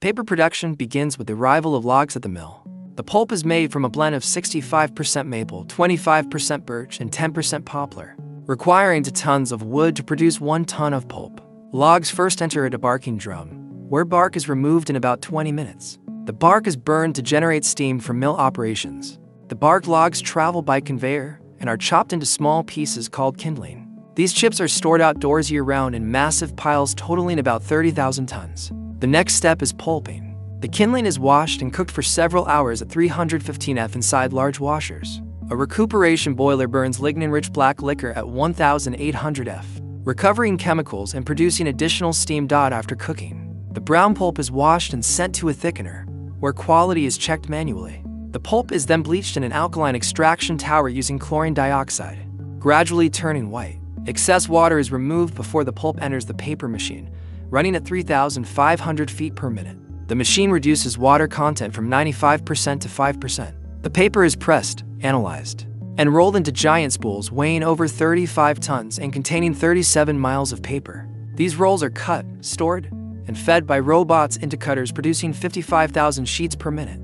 Paper production begins with the arrival of logs at the mill. The pulp is made from a blend of 65% maple, 25% birch, and 10% poplar, requiring tons of wood to produce one ton of pulp. Logs first enter a debarking drum, where bark is removed in about 20 minutes. The bark is burned to generate steam for mill operations. The bark logs travel by conveyor and are chopped into small pieces called kindling. These chips are stored outdoors year-round in massive piles totaling about 30,000 tons. The next step is pulping. The kindling is washed and cooked for several hours at 315 F inside large washers. A recuperation boiler burns lignin-rich black liquor at 1800 F, recovering chemicals and producing additional steam. Dot after cooking, the brown pulp is washed and sent to a thickener, where quality is checked manually. The pulp is then bleached in an alkaline extraction tower using chlorine dioxide, gradually turning white. Excess water is removed before the pulp enters the paper machine, running at 3,500 feet per minute. The machine reduces water content from 95% to 5%. The paper is pressed, analyzed, and rolled into giant spools weighing over 35 tons and containing 37 miles of paper. These rolls are cut, stored, and fed by robots into cutters producing 55,000 sheets per minute.